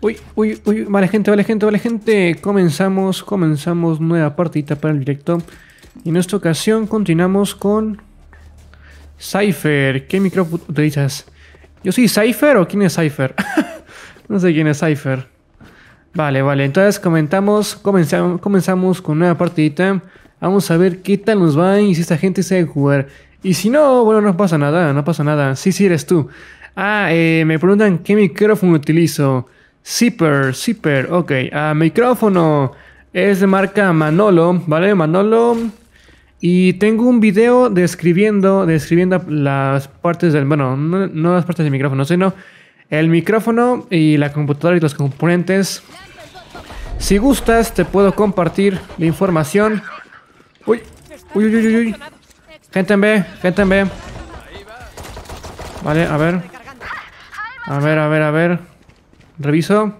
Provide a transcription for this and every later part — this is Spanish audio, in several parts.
Uy, uy, uy, vale gente, vale gente, vale gente. Comenzamos, comenzamos nueva partida para el directo. Y en esta ocasión continuamos con Cypher. ¿Qué micrófono utilizas? ¿Yo soy Cypher o quién es Cypher? no sé quién es Cypher. Vale, vale, entonces comentamos, comenzamos, comenzamos con nueva partidita. Vamos a ver qué tal nos va y si esta gente sabe jugar. Y si no, bueno, no pasa nada, no pasa nada. Sí, sí, eres tú. Ah, eh, me preguntan qué micrófono utilizo. Zipper, Zipper, ok. Ah, micrófono es de marca Manolo, ¿vale? Manolo. Y tengo un video describiendo, describiendo las partes del, bueno, no, las partes del micrófono, sino el micrófono y la computadora y los componentes. Si gustas, te puedo compartir la información. Uy, uy, uy, uy, uy. Gente en B, gente en B. Vale, a ver. A ver, a ver, a ver. Reviso.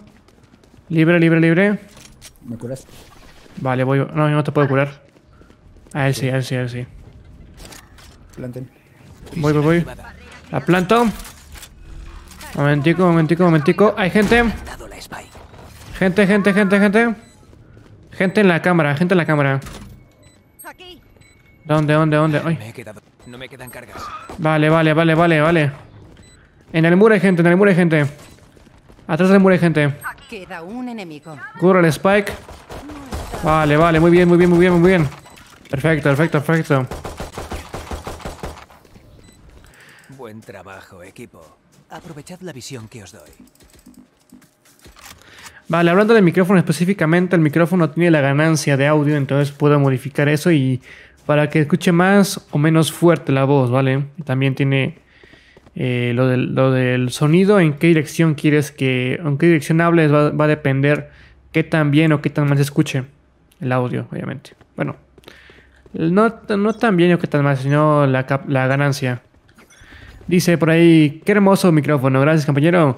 Libre, libre, libre. ¿Me curas? Vale, voy. No, yo no te puedo curar. A él sí, a él sí, a él sí. Planten. Voy, voy, voy. La planto. Momentico, momentico, momentico. Hay gente. Gente, gente, gente, gente. Gente en la cámara, gente en la cámara. ¿Dónde, dónde, dónde? Ay. No me quedan cargas. Vale, vale, vale, vale, vale. En el muro hay gente, en el muro hay gente. Atrás del muro hay gente. Queda un enemigo. Cura el spike. Vale, vale, muy bien, muy bien, muy bien, muy bien. Perfecto, perfecto, perfecto. Buen trabajo, equipo. Aprovechad la visión que os doy. Vale, hablando del micrófono específicamente, el micrófono tiene la ganancia de audio, entonces puedo modificar eso y para que escuche más o menos fuerte la voz, ¿vale? También tiene eh, lo, del, lo, del, sonido, en qué dirección quieres que, en qué dirección hables, va, va, a depender qué tan bien o qué tan mal se escuche el audio, obviamente. Bueno, no, no tan bien o qué tan mal, sino la, la ganancia. Dice por ahí, qué hermoso micrófono, gracias compañero.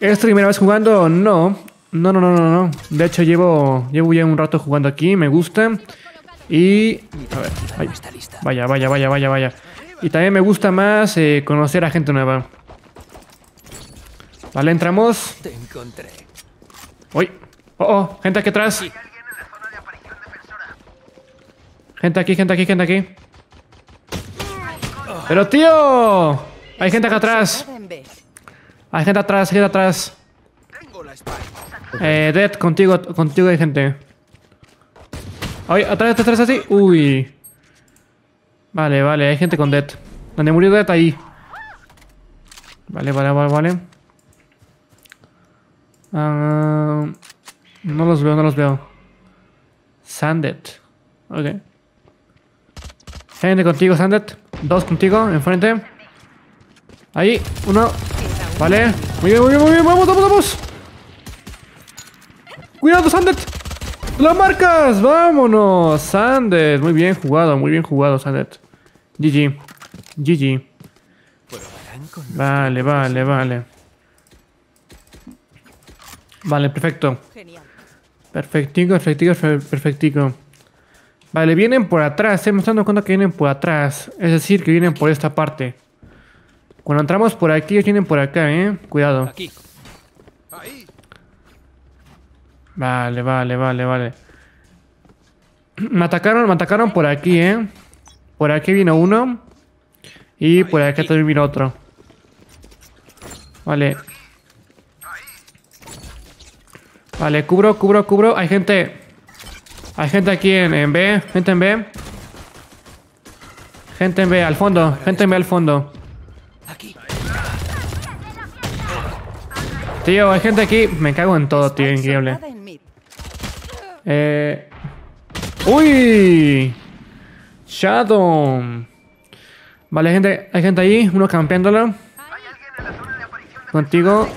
¿Es tu primera vez jugando? No, no, no, no, no, no. De hecho llevo, llevo ya un rato jugando aquí, me gusta. Y... A ver, ay, vaya, vaya, vaya, vaya, vaya. Y también me gusta más eh, conocer a gente nueva. Vale, entramos. Te encontré. Uy. Oh, oh, gente aquí atrás. Gente aquí, gente aquí, gente aquí. Pero tío, hay gente acá atrás. Hay gente atrás, gente atrás. Eh, Dead, contigo, contigo hay gente. Ay, atrás, atrás, así. Uy. Vale, vale, hay gente con Dead. Donde murió Dead, ahí. Vale, vale, vale, vale. Uh, no los veo, no los veo. Sandet. Ok. Gente contigo, Sandet. Dos contigo, enfrente. Ahí, uno. Vale. Muy bien, muy bien, muy bien. Vamos, vamos, vamos. Cuidado, Sandet. ¡Lo marcas! ¡Vámonos! Sandet. Muy bien jugado, muy bien jugado, Sandet. GG. GG. Vale, vale, vale. Vale, perfecto. Perfectico, perfectico, perfectico. Vale, vienen por atrás. ¿eh? Me estoy dando cuenta que vienen por atrás. Es decir, que vienen por esta parte. Cuando entramos por aquí, ellos vienen por acá, ¿eh? Cuidado. Aquí. Vale, vale, vale, vale. Me atacaron, me atacaron por aquí, ¿eh? Por aquí vino uno. Y por acá también vino otro. Vale. Vale, cubro, cubro, cubro. Hay gente. Hay gente aquí en, en B. Gente en B. Gente en B, al fondo. Gente en B al fondo. Aquí. Tío, hay gente aquí. Me cago en todo, tío. Increíble. Eh... ¡Uy! Shadow. Vale, gente, hay gente ahí, uno campeándolo. Contigo.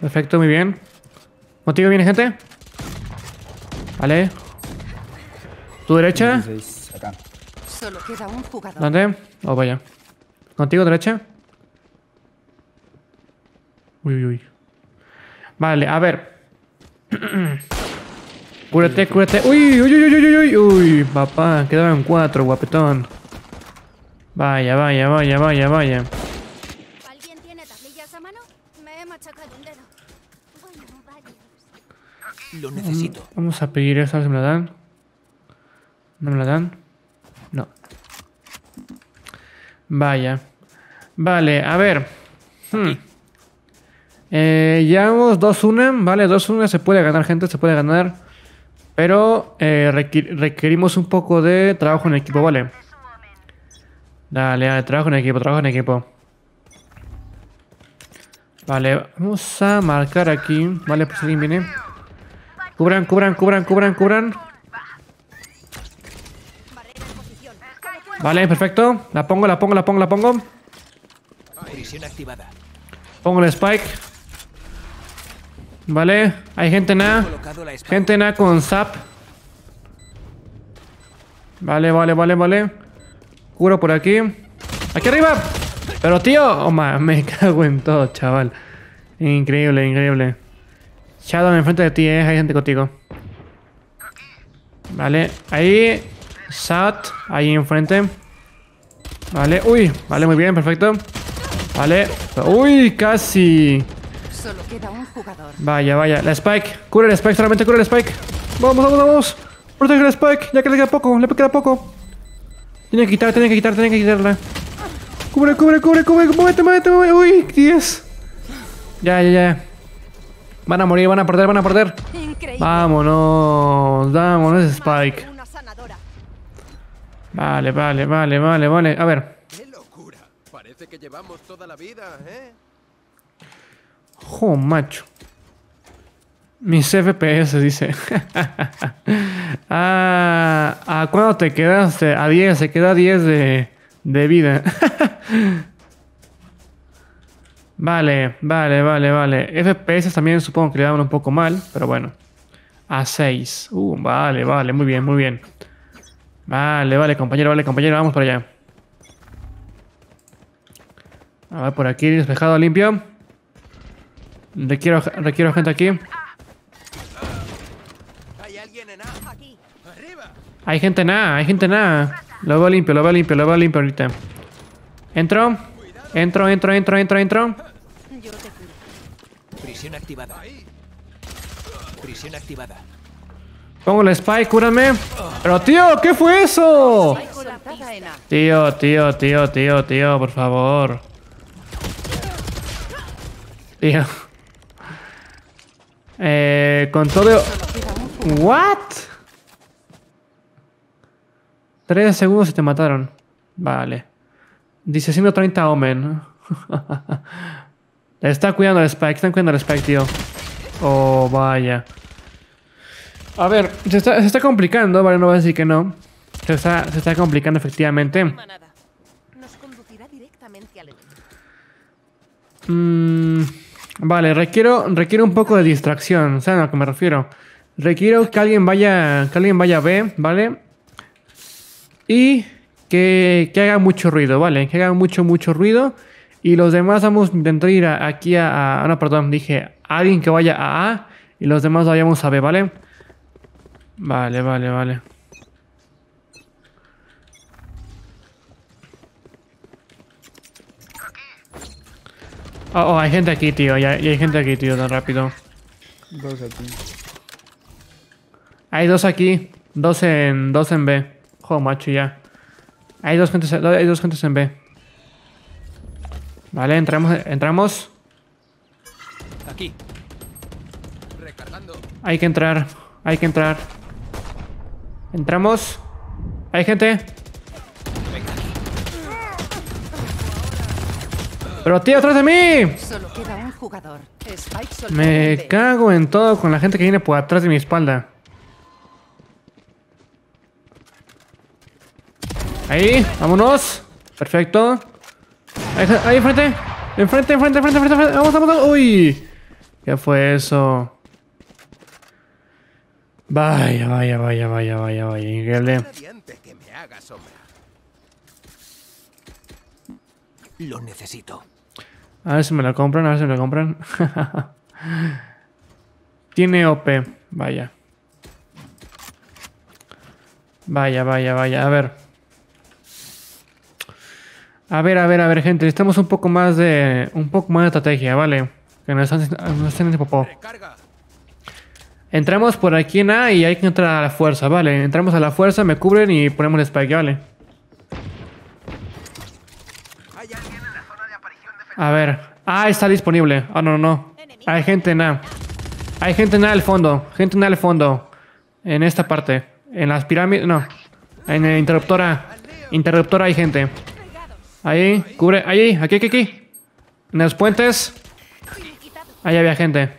Perfecto, muy bien. ¿Contigo viene gente? Vale. ¿Tu derecha? ¿Dónde? Oh, vaya. ¿Contigo derecha? Uy, uy, uy. Vale, a ver. cúrate, cúrate. Uy, uy, uy, uy, uy, uy, uy. Papá, quedaban cuatro, guapetón. Vaya, vaya, vaya, vaya, vaya. ¿Alguien tiene tablillas a mano? Me he machacado un dedo. Lo necesito. Vamos a pedir eso, a ver si me la dan. ¿No me la dan? No. Vaya. Vale, a ver. Hmm. Eh, llevamos 2-1, ¿vale? 2-1 se puede ganar, gente, se puede ganar. Pero eh, requerimos un poco de trabajo en equipo, ¿vale? Dale, dale, trabajo en equipo, trabajo en equipo. Vale, vamos a marcar aquí, ¿vale? Si alguien viene. Cubran, cubran, cubran, cubran, cubran. Vale, perfecto. La pongo, la pongo, la pongo, la pongo. Pongo el spike. Vale, hay gente na. Gente na con zap. Vale, vale, vale, vale. Curo por aquí. ¡Aquí arriba! Pero tío, oh, me cago en todo, chaval. Increíble, increíble. Shadow enfrente de ti, eh. Hay gente contigo. Vale, ahí. Sat, ahí enfrente. Vale, uy, vale, muy bien, perfecto. Vale, uy, casi. Solo queda un jugador. Vaya, vaya, la Spike. Cura el Spike, solamente cura el Spike. Vamos, vamos, vamos. Protege el Spike, ya que le queda poco, le queda poco. Tiene que quitar, tiene que quitar, tiene que quitarla. Cubre, cubre, cubre, cubre, muévete, muévete, muévete. Uy, 10. Ya, ya, ya. Van a morir, van a perder, van a perder. Increíble. Vámonos, vámonos, Spike. Vale, vale, vale, vale, vale. A ver. ¡Qué locura! Parece que llevamos toda la vida, ¿eh? Jo, macho. Mis FPS, dice. ah, ¿A cuándo te quedaste? A 10, se queda 10 de, de vida. vale, vale, vale, vale. FPS también supongo que le daban un poco mal, pero bueno. A 6. Uh, vale, vale, muy bien, muy bien. Vale, vale, compañero, vale, compañero, vamos para allá. A ver, por aquí, despejado, limpio. Requiero, requiero gente aquí. ¿Hay alguien en A? Hay gente nada, hay gente nada. Lo veo limpio, lo veo limpio, lo veo limpio ahorita. Entro. Entro, entro, entro, entro, entro. Prisión activada. Prisión activada. Pongo el spike, cúrame. Pero tío, ¿qué fue eso? En A. Tío, tío, tío, tío, tío, por favor. Tío. Eh, con todo... ¿What? Tres segundos y te mataron. Vale. Dice 130 Omen. Está cuidando el Spike, están cuidando el Spike, tío. Oh, vaya. A ver, se está, se está complicando, vale, no voy a decir que no. Se está, se está complicando efectivamente. Nos conducirá directamente al enemigo. Vale, requiero, requiero un poco de distracción, ¿saben a lo que me refiero? Requiero que alguien vaya, que alguien vaya a B, ¿vale? Y que, que haga mucho ruido, ¿vale? Que haga mucho, mucho ruido. Y los demás vamos a intentar ir a- aquí a, a- No, perdón, dije a alguien que vaya a A y los demás vayamos a B, ¿vale? Vale, vale, vale. Oh, oh, hay gente aquí, tío. Ya, ya hay gente aquí, tío, tan rápido. Dos aquí. Hay dos aquí. Dos en, dos en B. Joder, macho, ya. Hay dos gentes, hay dos gentes en B. Vale, entramos, entramos. Aquí. Recargando. Hay que entrar. Hay que entrar. Entramos. Hay gente. Pero tío, atrás de mí. Solo queda un jugador. Spike Me cago en todo con la gente que viene por atrás de mi espalda. Ahí, vámonos. Perfecto. Ahí, ahí enfrente. Enfrente, enfrente, enfrente, enfrente, enfrente. Vamos, vamos, vamos. Uy. ¿Qué fue eso? Vaya, vaya, vaya, vaya, vaya, vaya. Increíble. Lo necesito. A ver si me lo compran, a ver si me lo compran. Tiene OP. Vaya. Vaya, vaya, vaya. A ver. A ver, a ver, a ver, gente. Necesitamos un poco más de. Un poco más de estrategia, ¿vale? Que nos están, nos están popó. Entramos por aquí en A y hay que entrar a la fuerza, vale. Entramos a la fuerza, me cubren y ponemos el spike, vale. A ver. A está disponible. Ah, no, no, no. Hay gente en A. Hay gente en A al fondo. Gente en A al fondo. En esta parte. En las pirámides. No. En el interruptor A. Interruptor hay gente. Ahí. Cubre. Ahí. Aquí, aquí, aquí. En los puentes. Ahí había gente.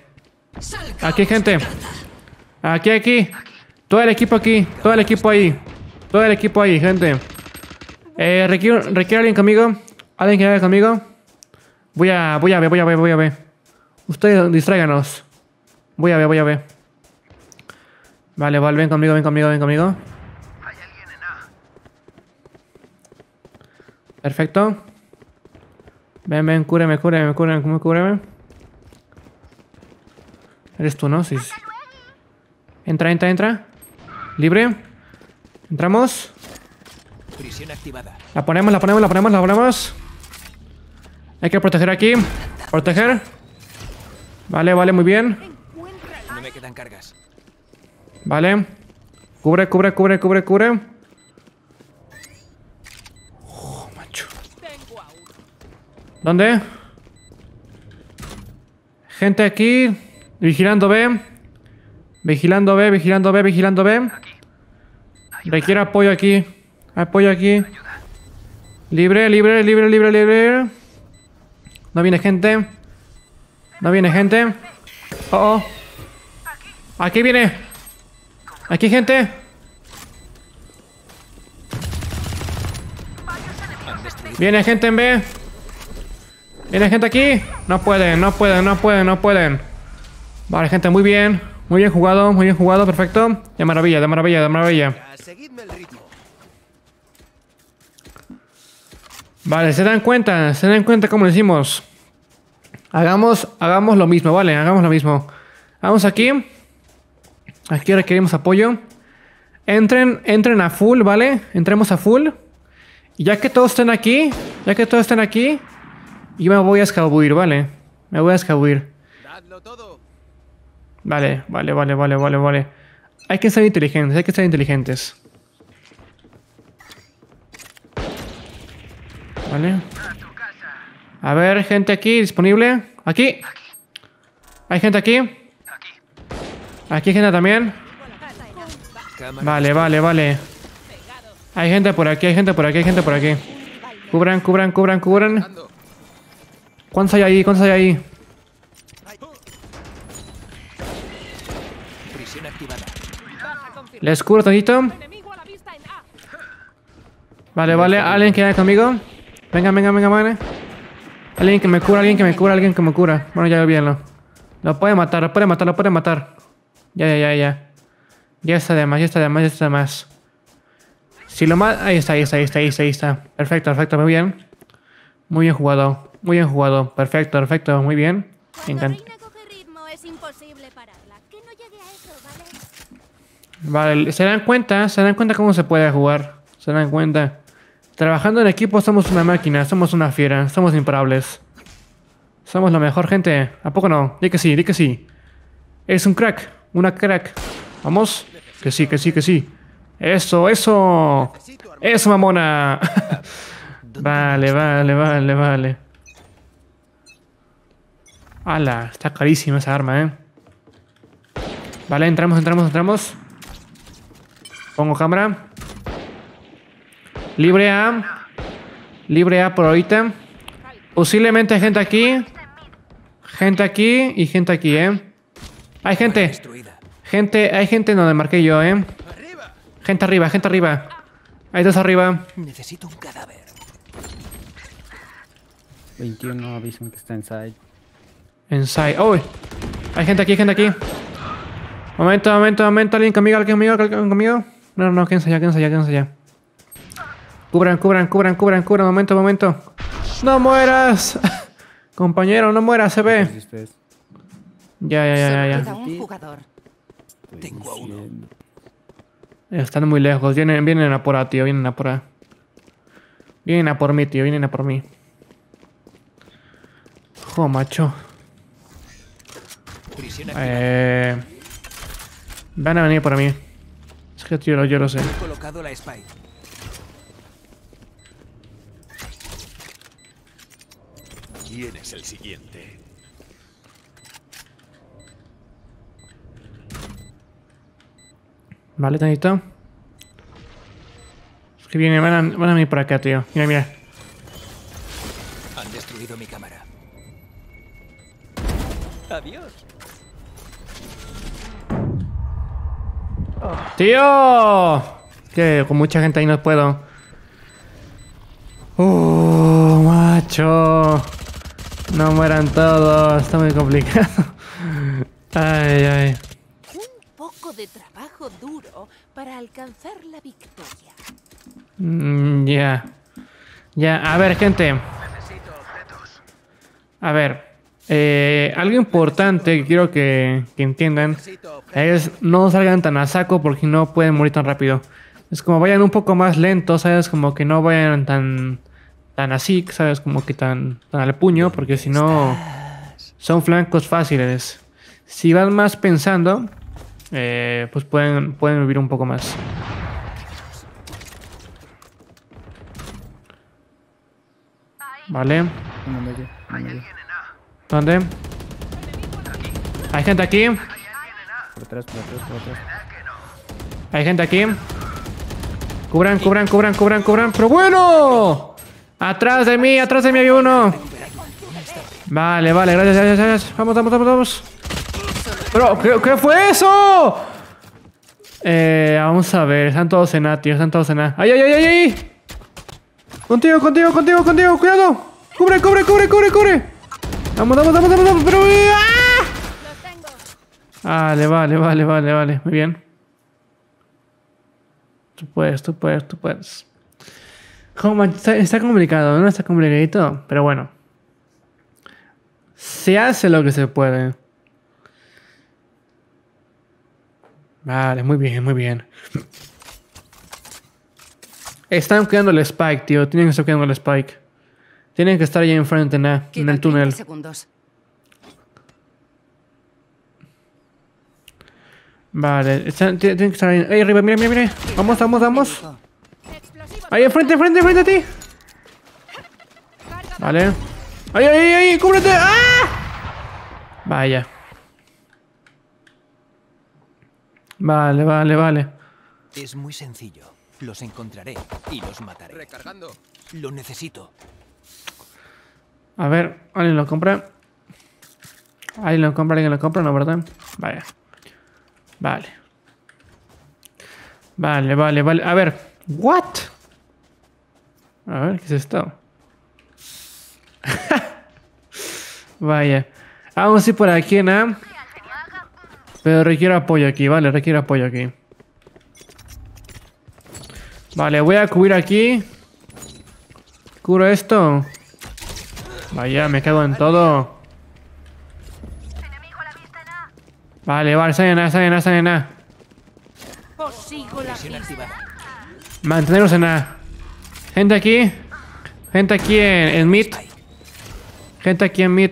Aquí, gente. Aquí, aquí. Todo el equipo aquí. Todo el equipo ahí. Todo el equipo ahí, gente. Eh, requiere, requiere alguien conmigo. Alguien que vaya conmigo. Voy a, voy a ver, voy a ver, voy a ver. Ustedes distráiganos. Voy a ver, voy a ver. Vale, vale, ven conmigo, ven conmigo, ven conmigo. Perfecto. Ven, ven, cúreme, cúreme, cúreme, cúreme. Eres tú, ¿no? Sí. Entra, entra, entra. Libre. Entramos. Prisión activada. La ponemos, la ponemos, la ponemos, la ponemos. Hay que proteger aquí. Proteger. Vale, vale, muy bien. No me quedan cargas. Vale. Cubre, cubre, cubre, cubre, cubre. Oh, macho. ¿Dónde? Gente aquí. Vigilando B. Vigilando B, vigilando B, vigilando B. Requiere apoyo aquí. Apoyo aquí. Libre, libre, libre, libre, libre. No viene gente. No viene gente. Oh, oh. Aquí viene. Aquí gente. Viene gente en B. Viene gente aquí. No pueden, no pueden, no pueden, no pueden. Vale, gente, muy bien. Muy bien jugado, muy bien jugado, perfecto. De maravilla, de maravilla, de maravilla. Ya, seguidme el ritmo. Vale, se dan cuenta, se dan cuenta cómo decimos. Hagamos, hagamos lo mismo, vale, hagamos lo mismo. Vamos aquí. Aquí requerimos apoyo. Entren, entren a full, ¿vale? Entremos a full. Y ya que todos estén aquí, ya que todos estén aquí, yo me voy a escabuir, ¿vale? Me voy a escabuir. Dadlo todo. Vale, vale, vale, vale, vale, vale. Hay que ser inteligentes, hay que ser inteligentes. Vale. A ver, gente aquí disponible. Aquí. Hay gente aquí. Aquí hay gente también. Vale, vale, vale. Hay gente por aquí, hay gente por aquí, hay gente por aquí. Cubran, cubran, cubran, cubran. ¿Cuántos hay ahí? ¿Cuántos hay ahí? Les cubro tantito. Vale, vale. ¿Alguien que vaya conmigo? Venga, venga, venga, vale. Alguien que me cura, alguien que me cura, alguien que me cura. Bueno, ya bien lo. Lo puede matar, lo puede matar, lo puede matar. Ya, ya, ya, ya. Ya está de más, ya está de más, ya está de más. Si lo mata... Ahí está, ahí está, ahí está, ahí está, ahí está. Perfecto, perfecto, muy bien. Muy bien jugado, muy bien jugado. Perfecto, perfecto, muy bien. Me encanta. Vale, se dan cuenta, se dan cuenta cómo se puede jugar. Se dan cuenta. Trabajando en equipo somos una máquina, somos una fiera, somos imparables. Somos la mejor gente. ¿A poco no? Di que sí, di que sí. Es un crack, una crack. Vamos. Que sí, que sí, que sí. Eso, eso. Eso, mamona. vale, vale, vale, vale. Ala, está carísima esa arma, eh. Vale, entramos, entramos, entramos. Pongo cámara. Libre A. Libre A por ahorita. Posiblemente hay gente aquí. Gente aquí y gente aquí, ¿eh? Hay gente. Gente, hay gente donde marqué yo, ¿eh? Gente arriba, gente arriba. Hay dos arriba. Necesito un cadáver. 21 avisan que está inside. Inside. ¡Uy! Hay gente aquí, gente aquí. Momento, momento, momento. ¿Alguien conmigo? ¿Alguien conmigo? ¿Alguien conmigo? No, no, quédense allá, quédense allá, quédense allá. Cubran, cubran, cubran, cubran, cubran. Momento, momento. ¡No mueras! Compañero, no mueras, se ve. Ya, ya, ya, ya, ya. Queda un jugador. Tengo a uno. Están muy lejos. Vienen, vienen a por A, tío. Vienen a por A. Vienen a por mí, tío. Vienen a por mí. Jo, macho. Eh, van a venir por mí. Es que lo- yo lo sé. He colocado la spike. ¿Quién es el siguiente? Vale, tantito. Es que viene, van a, van a venir por acá, tío. Mira, mira. Han destruido mi cámara. Adiós. ¡Tío! Que con mucha gente ahí no puedo. ¡Uh, macho! No mueran todos. Está muy complicado. Ay, ay. Un poco de trabajo duro para alcanzar la victoria. Mm, ya. Ya, a ver, gente. A ver. eh, algo importante que quiero que, que entiendan es no salgan tan a saco porque no pueden morir tan rápido. Es como vayan un poco más lentos, ¿sabes? Como que no vayan tan tan así, ¿sabes? Como que tan, tan al puño porque si no son flancos fáciles. Si van más pensando, eh, pues pueden, pueden vivir un poco más. Vale. ¿Dónde? Hay gente aquí. Por atrás, por atrás, por atrás. Hay gente aquí. Cubran, cubran, cubran, cubran, cubran. ¡Pero bueno! Atrás de mí, atrás de mí hay uno. Vale, vale, gracias, gracias, gracias. Vamos, vamos, vamos, vamos. Pero, ¿qué, qué fue eso? Eh, vamos a ver. Están todos en A, tío. Están todos en A. ¡Ay, ay, ay, ay, ay! Contigo, contigo, contigo, contigo. Cuidado. Cubre, cubre, cubre, cubre, cubre. Vamos, vamos, vamos, vamos, vamos. Pero, ¡ah! Vale, vale, vale, vale, vale. Muy bien. Tú puedes, tú puedes, tú puedes. Está, está complicado, ¿no? Está complicadito, pero bueno. Se hace lo que se puede. Vale, muy bien, muy bien. Están cuidando el Spike, tío. Tienen que estar cuidando el Spike. Tienen que estar ahí enfrente, na, en el túnel. 30 segundos. Vale, están- tienen que estar ahí. Ahí arriba, mira, mira, mira. Vamos, vamos, vamos. Ahí enfrente, enfrente, enfrente a ti. Vale. ¡Ay, ay, ay! ¡Cúbrete! ¡Ah! Vaya. Vale, vale, vale. Es muy sencillo. Los encontraré y los mataré. Recargando. Lo necesito. A ver, ¿alguien lo compra? ¿Alguien lo compra? ¿Alguien lo compra? No, ¿verdad? Vaya. Vale. Vale, vale, vale. A ver. ¿What? A ver, ¿qué es esto? Vaya. Vamos a ir por aquí, ¿no? Pero requiero apoyo aquí, vale, requiero apoyo aquí. Vale, voy a cubrir aquí. Cubro esto. Vaya, me cago en todo. Vale, vale, está en A, está en A, está en A. Manteneros en A. Gente aquí. Gente aquí en, en mid. Gente aquí en mid.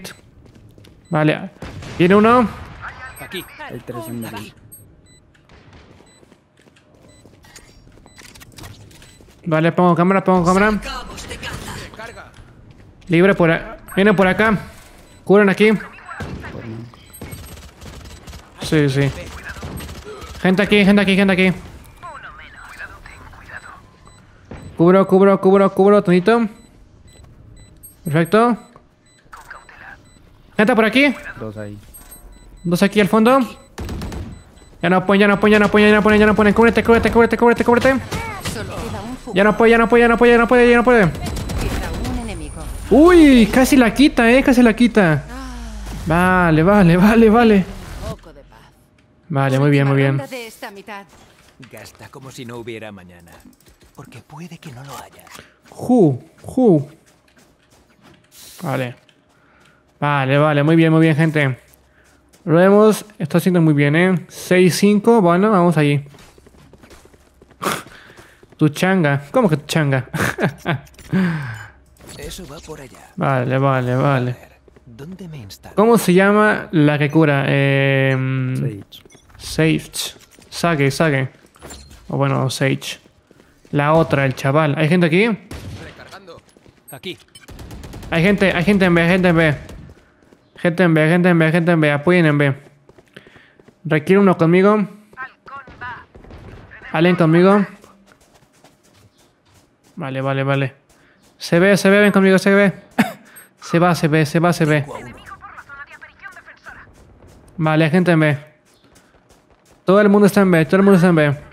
Vale. Viene uno. Aquí. En medio. Vale, pongo cámara, pongo cámara. Libre por a- Viene por acá. Curan aquí. Sí, sí. Gente aquí, gente aquí, gente aquí. Cubro, cubro, cubro, cubro, tonito. Perfecto. Gente por aquí. Dos ahí. Dos aquí al fondo. Ya no ponen, ya no ponen, ya no ponen, ya no ponen, ya no ponen. Cúbrete, cúbrete, cúbrete, cúbrete, cúbrete. Ya no puede, ya no puede, ya no puede, ya no puede, ya no puede. Uy, casi la quita, eh, casi la quita. Vale, vale, vale, vale. Vale, muy bien, muy bien. Gasta como si no hubiera mañana. Porque puede que no lo haya. Ju, ju. Vale. Vale, vale, muy bien, muy bien, gente. Lo hemos, está haciendo muy bien, eh. 6-5, bueno, vamos allí. tu changa. ¿Cómo que tu changa? Eso va por allá. vale, vale, vale. ¿Cómo se llama la que cura? Eh, Sage. Sage. Sage, Sage. O bueno, Sage. La otra, el chaval. ¿Hay gente aquí? Recargando. Aquí. Hay gente, hay gente en B, gente en B. Gente en B, gente en B, gente en B. Apoyen en B. Requiere uno conmigo. Alguien conmigo. Vale, vale, vale. Se ve, se ve, ven conmigo, se ve. se va, se ve, se va, se ve. Vale, hay gente en B. Todo el mundo está en B, todo el mundo está en B.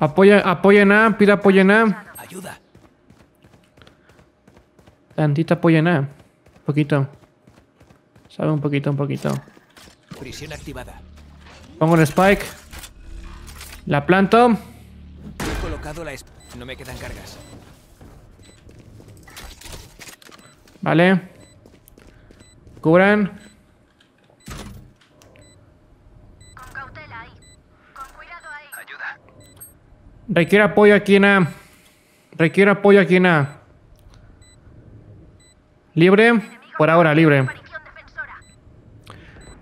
Apoya, apoyen A, pida apoyo en A. Ayuda. Tantito apoyo en A. Un poquito. Sabe un poquito, un poquito. Prisión activada. Pongo el spike. La planto. He colocado la... No me quedan cargas. Vale. Cubran. Con cautela ahí. Con cuidado ahí. Ayuda. Requiere apoyo aquí en A. Requiere apoyo aquí en A. ¿Libre? Por ahora, libre.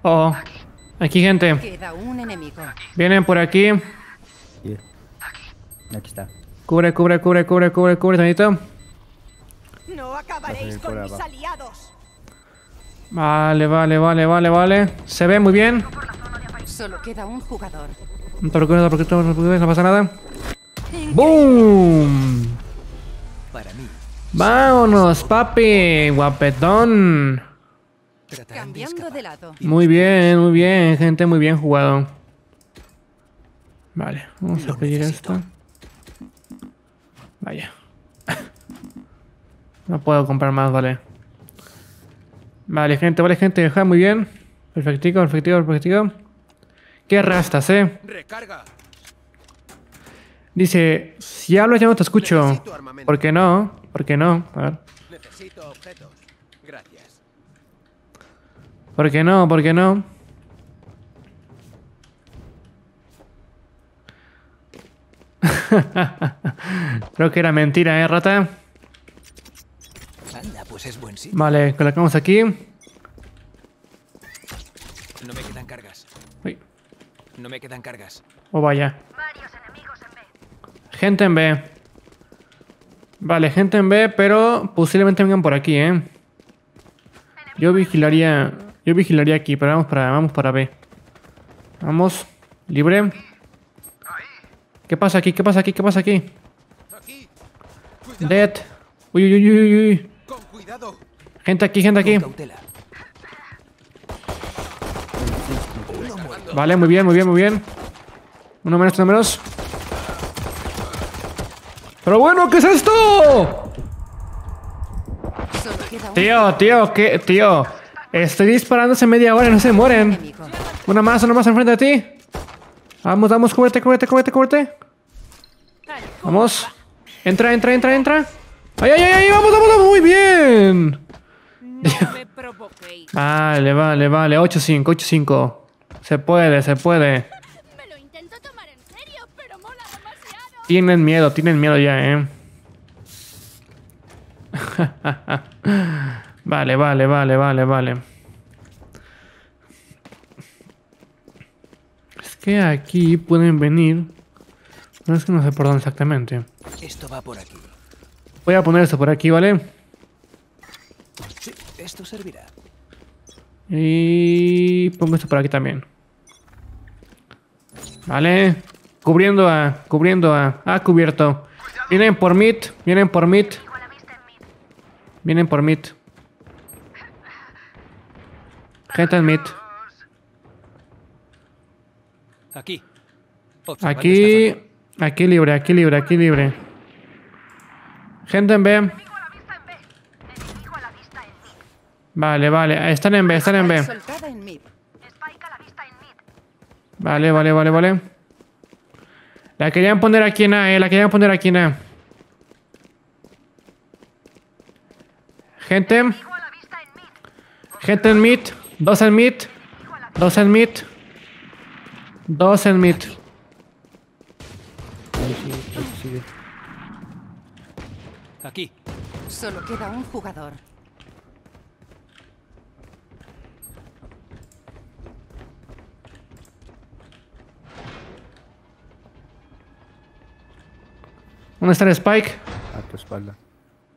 Oh. Aquí gente. Vienen por aquí. Aquí está. Cubre, cubre, cubre, cubre, cubre, cubre, tantito. No acabaréis Por con mis abajo. aliados. Vale, vale, vale, vale, vale. Se ve muy bien. Solo queda un jugador. No te preocupes, no te preocupes, no te preocupes, no pasa nada. ¡Boom! Para mí. Vámonos, papi. Guapetón. De Cambiando escapar. de lado. Muy bien, muy bien, gente, muy bien jugado. Vale, vamos a pedir necesito. esto. Vaya. No puedo comprar más, vale. Vale, gente, vale, gente, deja muy bien. Perfectico, perfectico, perfectico. Qué rastas, eh. Recarga. Dice, si hablas ya no te escucho. ¿Por qué no? ¿Por qué no? A ver. Necesito objetos. Gracias. ¿Por qué no? ¿Por qué no? Creo que era mentira, ¿eh, rata? Anda, pues es buen sitio. Vale, colocamos aquí. No me quedan cargas. Uy, No me quedan cargas. oh, vaya. Varios enemigos en B. Gente en B. Vale, gente en B, pero posiblemente vengan por aquí, ¿eh? Yo vigilaría... Yo vigilaría aquí, pero vamos para, vamos para B. Vamos. Libre. ¿Qué pasa aquí? ¿Qué pasa aquí? ¿Qué pasa aquí? Dead. Uy, uy, uy, uy, uy. Gente aquí, gente aquí. Vale, muy bien, muy bien, muy bien. Uno menos, uno menos. Pero bueno, ¿qué es esto? Tío, tío, ¿qué? Tío. Estoy disparando hace media hora y no se mueren. Una más, una más enfrente de ti. Vamos, vamos, cúbrete, cúbrete, cúbrete, cúbrete. Vamos. Entra, entra, entra, entra. ¡Ay, ay, ay! ay! ¡Vamos, vamos! ¡Muy bien! Provoquéis. Vale, vale, vale. 8-5, 8-5. Se puede, se puede. Me lo intento tomar en serio, pero mola demasiado. Tienen miedo, tienen miedo ya, eh. vale, vale, vale, vale, vale. Es que aquí pueden venir. No es que no sé por dónde exactamente. Esto va por aquí. Voy a poner esto por aquí, ¿vale? Sí, esto servirá. Y pongo esto por aquí también. Vale. Cubriendo a. Cubriendo a. Ah, cubierto. Vienen por mid. Vienen por mid. Vienen por mid. Gente en mid. Aquí. Aquí. Aquí libre, aquí libre, aquí libre. Gente en B. Vale, vale. Están en B, están en B. Vale, vale, vale, vale. La querían poner aquí en A, eh. La querían poner aquí en A. Gente. Gente en mid. Dos en mid. Dos en mid. Dos en mid. Aquí. Solo queda un jugador. ¿Dónde está el Spike? A tu espalda.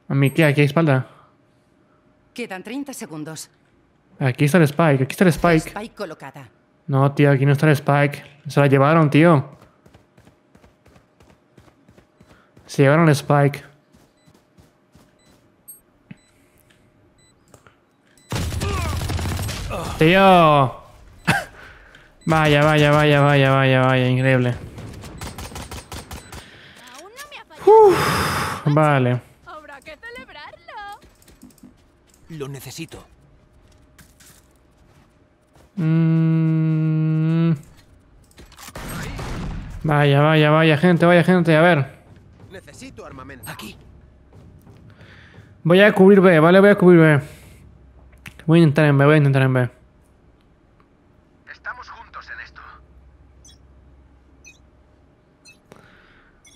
A mí, ¿qué? Aquí hay espalda. Quedan 30 segundos. Aquí está el Spike, aquí está el Spike. Spike colocada. No, tío, aquí no está el Spike. Se la llevaron, tío. Se llevaron el Spike. Tío. Vaya, vaya, vaya, vaya, vaya, vaya, increíble. Fallado. Vale. Habrá que celebrarlo. Lo necesito. Mm. Vaya, vaya, vaya, gente, vaya, gente. A ver. Necesito armamento. Aquí. Voy a cubrir B, vale, voy a cubrir B. Voy a intentar en B, voy a intentar en B. Estamos juntos en esto.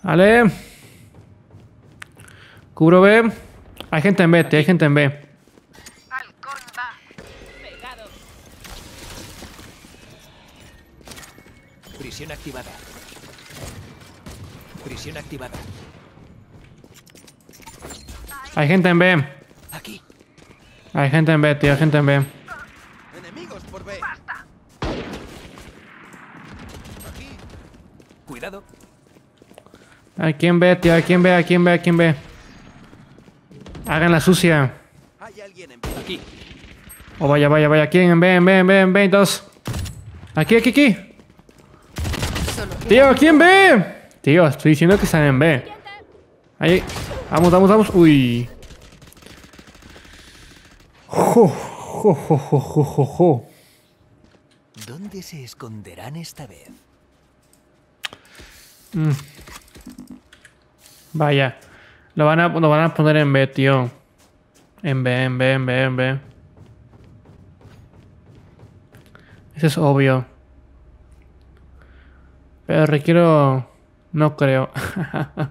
Vale. Cubro B. Hay gente en B, tío, hay gente en B. Prisión activada. Prisión activada. Hay gente en B. Aquí. Hay gente en B, tío, hay gente en B. Enemigos por B. Aquí. Cuidado. Aquí en B, tío, aquí en B, aquí en B, aquí en B. Hagan la sucia. Hay alguien en B. Aquí. Oh, vaya, vaya, vaya. Aquí en B, en B, en B, en B, dos. Aquí, aquí, aquí. Solo Tío, en B. Tío, estoy diciendo que están en B. Ahí. Vamos, vamos, vamos. Uy. Jo, jo, jo, jo, jo, jo, jo. ¿Dónde se esconderán esta vez? Vaya. Lo van, a, lo van a poner en B, tío. En B, en B, en B, en B. Eso es obvio. Pero requiero... No creo.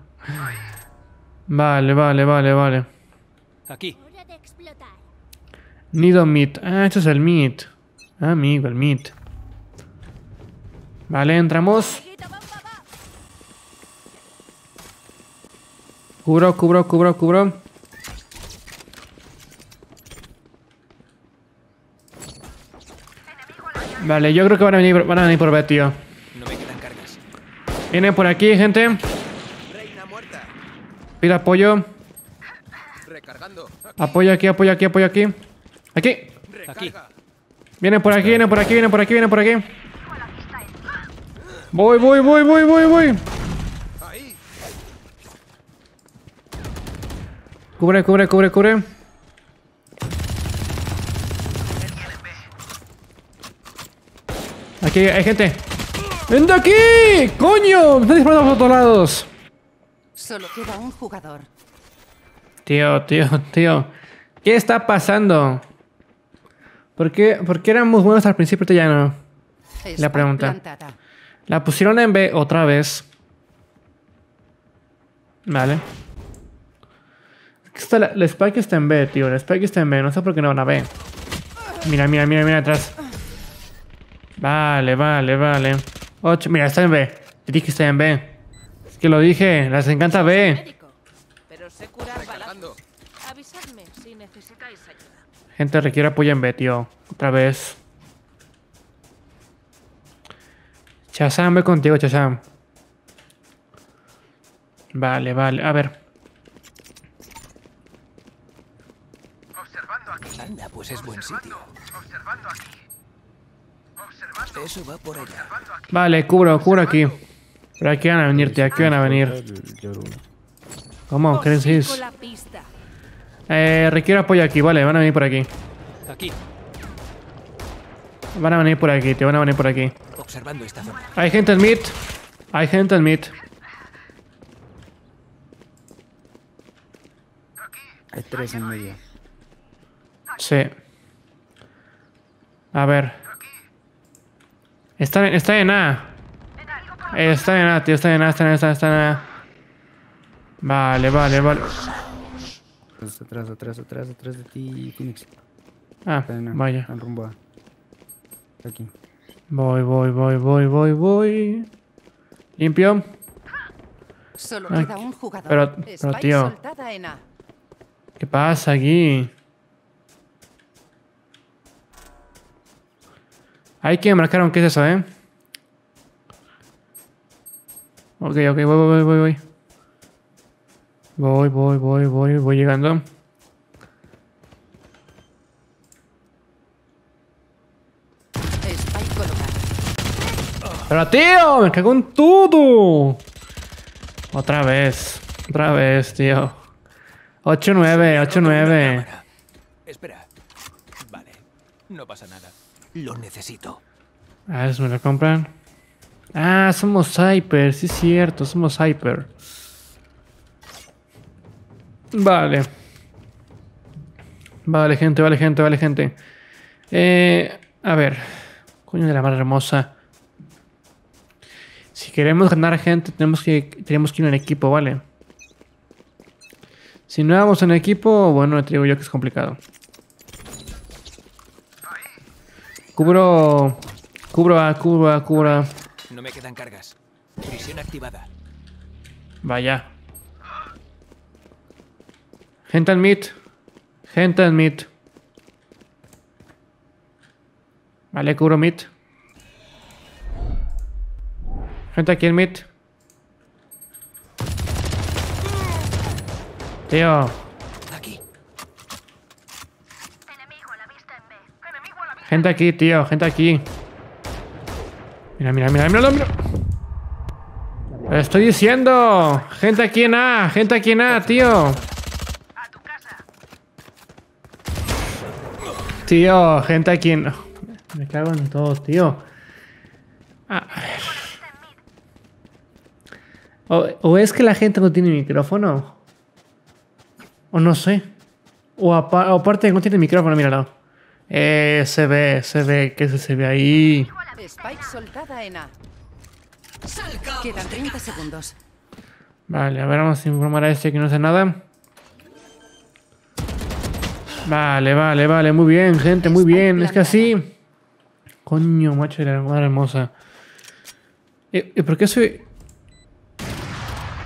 vale, vale, vale, vale. Aquí. Nido meat. Ah, esto es el meat. Ah, amigo, el meat. Vale, entramos. Amiguito, va, va, va. Cubro, cubro, cubro, cubro. Vale, yo creo que van a venir, van a venir por B, tío. No me quedan cargas. Vienen por aquí, gente. Reina muerta. Pide apoyo. Recargando. Apoyo aquí, apoyo aquí, apoyo aquí. Aquí. Recarga. Vienen por aquí, vienen por aquí, vienen por aquí, vienen por aquí. Voy, voy, voy, voy, voy, voy. Cubre, cubre, cubre, cubre. Aquí hay gente. ¡Ven de aquí! ¡Coño! Me están disparando por todos lados. Solo queda un jugador. Tío, tío, tío. ¿Qué está pasando? ¿Por qué, por qué éramos buenos al principio y ya no? Spike pregunta. La pusieron en B otra vez. Vale. Está la, la Spike está en B, tío. La Spike está en B. No sé por qué no van a B. Mira, mira, mira, mira atrás. Vale, vale, vale. Ocho. Mira, está en B. Te dije que está en B. Es que lo dije. Les encanta B. Gente requiere apoyo en B, tío. Otra vez. Chazam, ve contigo, Chazam. Vale, vale. A ver. Anda, pues es buen sitio. Eso va por allá. Vale, cubro, cubro aquí. Pero aquí van a venir, tío. Aquí van a venir. ¿Cómo? Pista. Eh, requiero apoyo aquí, vale. Van a venir por aquí. Aquí. Van a venir por aquí, tío. Van a venir por aquí. Observando esta zona. Hay gente en mid. Hay gente en mid. Hay tres en medio. Sí. A ver. Está, está en A. Está en A, tío. Está en A, está en A, está en A, está en A. Vale, vale, vale. Atrás, atrás, atrás, atrás, atrás de ti, Phoenix. Ah, Está en A, vaya. En rumbo a. Aquí. Voy, voy, voy, voy, voy, voy. Limpio. Solo queda un jugador. pero- pero, tío. ¿Qué pasa aquí? Hay que marcaron qué es eso, ¿eh? Ok, ok, voy, voy, voy, voy, voy. Voy, voy, voy, voy, voy llegando. Pero tío, me cago en todo. Otra vez, otra vez, tío. 8-9, 8-9. Cámara. Espera. Vale. No pasa nada. Lo necesito. A ver si me lo compran. Ah, somos Hyper, sí es cierto, somos Hyper. Vale. Vale, gente, vale, gente, vale, gente. Eh, a ver. Coño de la madre hermosa. Si queremos ganar gente, tenemos que, tenemos que ir en equipo, ¿vale? Si no vamos en equipo, bueno, te digo yo que es complicado. Cubro. Cubro A, cubro A, cubro A. No me quedan cargas. Prisión activada. Vaya. Gente en mid. Gente en mid. Vale, cubro mid. Gente aquí en mid. Tío. Aquí. Gente aquí, tío. Gente aquí. Mira, mira, mira, mira, mira. Lo estoy diciendo. Gente aquí en A. Gente aquí en A, tío. Tío, gente aquí en... Me cago en todo, tío. A ver. O, o es que la gente no tiene micrófono. O no sé. O, apa- o aparte no tiene micrófono, míralo. Eh, se ve, se ve, que se, se ve ahí. Spike soltada en A. Quedan 30 segundos. Vale, a ver, vamos a informar a este que no hace nada. Vale, vale, vale, muy bien, gente, muy bien. Es que así. Coño, macho de la madre hermosa. ¿Y, y por qué soy.?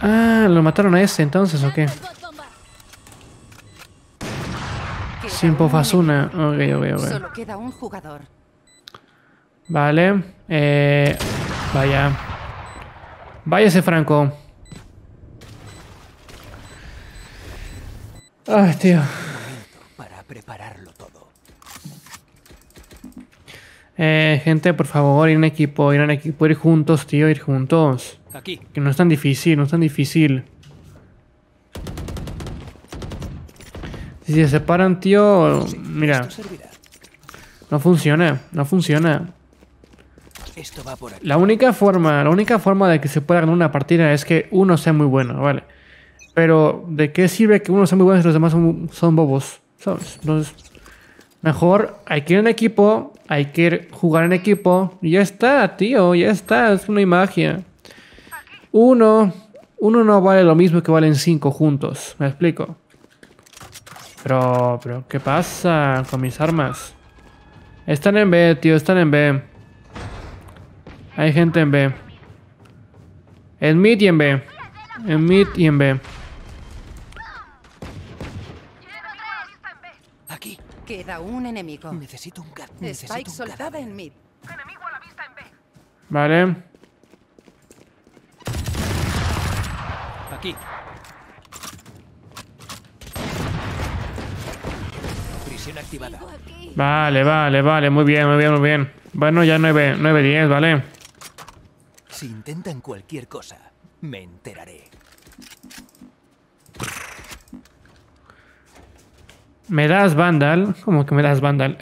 Ah, lo mataron a ese entonces, ¿o qué? Un pofasuna. Ok, ok, ok. Solo queda un jugador. Vale. Eh, vaya. Váyase, Franco. Ay, tío. Para prepararlo todo. Eh, gente, por favor, ir en equipo, ir en equipo, ir juntos, tío, ir juntos. Aquí. Que no es tan difícil, no es tan difícil. Si se separan, tío, mira, no funciona, no funciona. Esto va por aquí. La única forma, la única forma de que se pueda ganar una partida es que uno sea muy bueno, ¿vale? Pero, ¿de qué sirve que uno sea muy bueno si los demás son, son bobos? ¿Sabes? Entonces, mejor hay que ir en equipo, hay que ir jugar en equipo, y ya está, tío, ya está, es una magia. Uno, uno no vale lo mismo que valen cinco juntos, ¿me explico? Pero, pero, ¿qué pasa con mis armas? Están en B, tío, están en B. Hay gente en B. En mid y en B. En mid y en B. Aquí. Queda un enemigo. Necesito un gat. Necesito Spike un soltada cadáver. en mid. Vale. Aquí. Activada. Vale, vale, vale. Muy bien, muy bien, muy bien. Bueno, ya 9, 9 10, ¿vale? Si intentan cualquier cosa, me enteraré. ¿Me das Vandal? ¿Cómo que me das Vandal?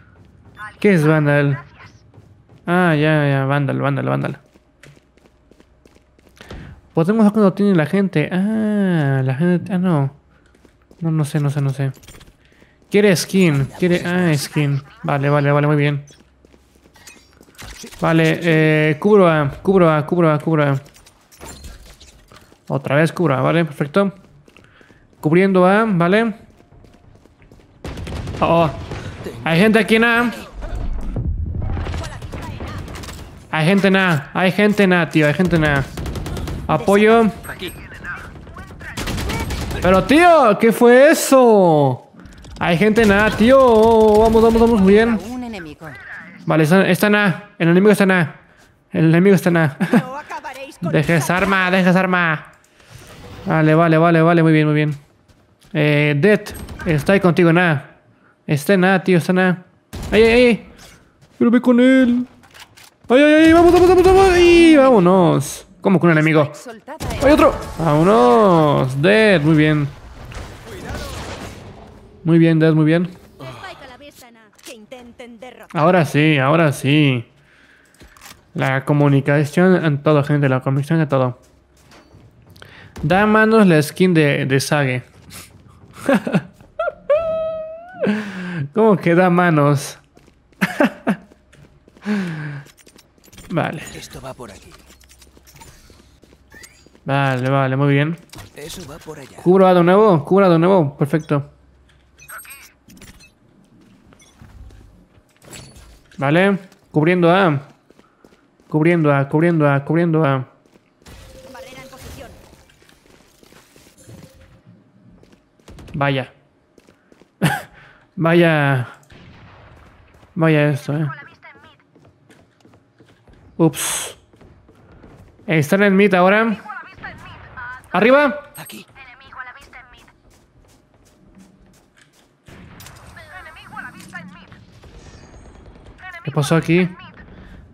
¿Qué es Vandal? Ah, ya, ya, Vandal, Vandal, Vandal. Podemos ver cuando tiene la gente. Ah, la gente. Ah, no. No, no sé, no sé, no sé. Quiere skin. Quiere. Ah, skin. Vale, vale, vale, muy bien. Vale, eh, cubro A, cubro A, cubro A, cubro A. Otra vez cubro A, vale, perfecto. Cubriendo A, vale. Oh, oh. Hay gente aquí en A. Hay gente en A, hay gente en A, tío, hay gente en A. Apoyo. Pero tío, ¿qué fue eso? Hay gente en A, tío. Vamos, vamos, vamos, muy bien. Un enemigo. Vale, está, está en A. El enemigo está en A. El enemigo está en A. Deja esa arma, deja esa arma. Vale, vale, vale, vale, muy bien, muy bien. Eh, Dead, está ahí contigo, nada. Está en nada, tío, está en nada. ¡Ay, ay, ay! Pero ve con él. ¡Ay, ay, ay! ¡Vamos, vamos, vamos, vamos! ¡Y vámonos! ¿Cómo con un enemigo? Soltada ¡Hay en otro! ¡Vámonos! Dead, muy bien. Muy bien, Dead, muy bien. Ahora sí, ahora sí. La comunicación en todo, gente, la comunicación en todo. Da manos la skin de, de Sage. ¿Cómo que da manos? vale, Esto va por aquí. vale, vale, muy bien. Eso va por allá. Cubro A de nuevo, cubro A de nuevo, perfecto. Vale, cubriendo A. Cubriendo A, cubriendo A, cubriendo A. Vaya. Vaya. Vaya esto, eh. Ups. Están en mid ahora. Arriba. ¿Qué pasó aquí?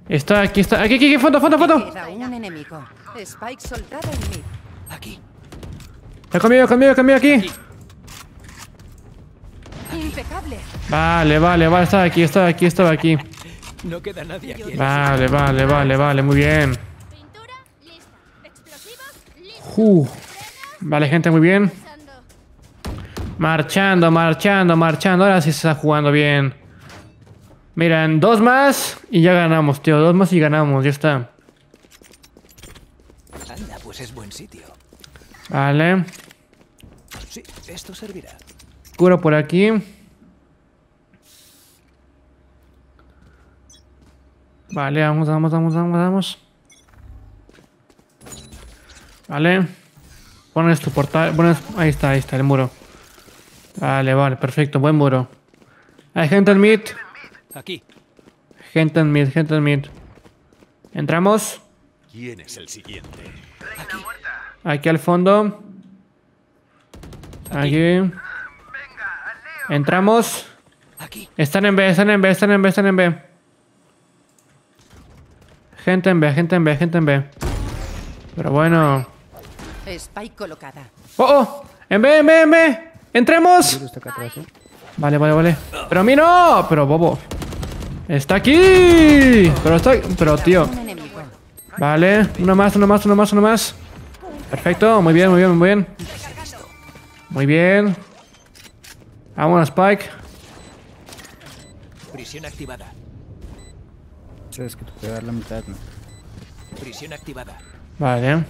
Está aquí, está. Aquí, aquí, aquí, un enemigo. Spike en mid. Aquí. Está conmigo, conmigo, conmigo aquí. Impecable. Vale, vale, vale. Estaba aquí, estaba aquí, estaba aquí. No queda nadie aquí. Vale, vale, vale, vale. Muy bien. Uh. Vale, gente, muy bien. Marchando, marchando, marchando. Ahora sí se está jugando bien. Miren, dos más y ya ganamos, tío. Dos más y ganamos, ya está. Anda, pues es buen sitio. Vale. Sí, esto servirá. Curo por aquí. Vale, vamos, vamos, vamos, vamos, vamos. Vale. Pones tu portal. Pones... Ahí está, ahí está, el muro. Vale, vale, perfecto, buen muro. Hay gente en mid. Aquí. Gente en mid, gente en mid. Entramos. ¿Quién es el siguiente? Aquí. Aquí al fondo. Aquí. Entramos. Aquí. Están en B, están en B, están en B, están en B. Gente en B, gente en B, gente en B. Pero bueno. Spike colocada. ¡Oh, oh! ¡En B, en B, en B! ¡Entremos! Vale, vale, vale. ¡Pero a mí no! ¡Pero bobo! ¡Está aquí! Pero está... Pero tío. Vale. Uno más, uno más, uno más, uno más. Perfecto. Muy bien, muy bien, muy bien. Muy bien. Vámonos, Spike. Prisión activada. Sabes que te puede dar la mitad, ¿no? Prisión activada. Vale.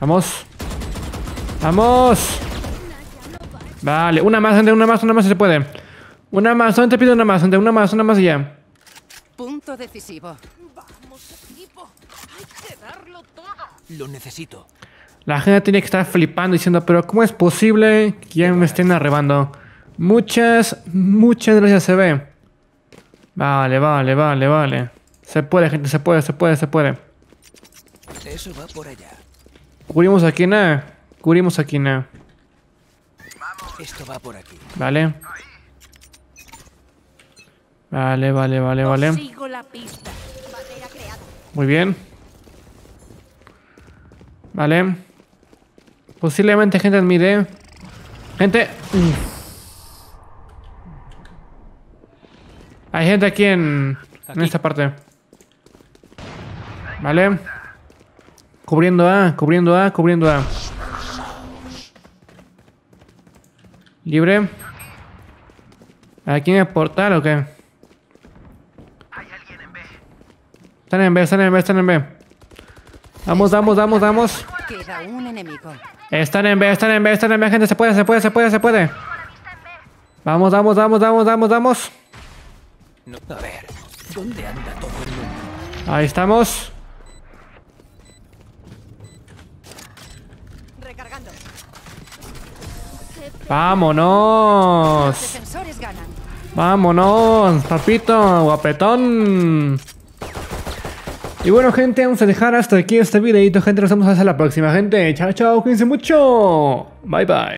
Vamos. Vamos. Vale, una más, gente, una más, una más si se puede. Una más, solamente pido una más, una más, una más y ya. Punto decisivo. Vamos, equipo. Hay que darlo todo. Lo necesito. La gente tiene que estar flipando diciendo, pero ¿cómo es posible que ya me estén arrebando? Muchas, muchas gracias se ve. Vale, vale, vale, vale. Se puede, gente, se puede, se puede, se puede. Eso va por allá. Cubrimos aquí nada. Cubrimos aquí nada. Esto va por aquí. Vale. Vale, vale, vale, vale. Muy bien. Vale. Posiblemente gente admire. Gente. Hay gente aquí en, en esta parte. Vale. Cubriendo A, cubriendo A, cubriendo A. Libre. ¿Aquí en el portal o qué? Están en B, están en B, están en B. Vamos, vamos, vamos, vamos. Queda un enemigo. Están en B, están en B, están en B, gente. Se puede, se puede, se puede, se puede. Vamos, vamos, vamos, vamos, vamos, vamos. No, a ver. ¿Dónde anda todo el mundo? Ahí estamos. Recargando. Los ¡Vámonos! defensores ganan. ¡Vámonos, papito, guapetón! Y bueno, gente, vamos a dejar hasta aquí este videito, gente. Nos vemos hasta la próxima, gente. Chao, chao, cuídense mucho. Bye, bye.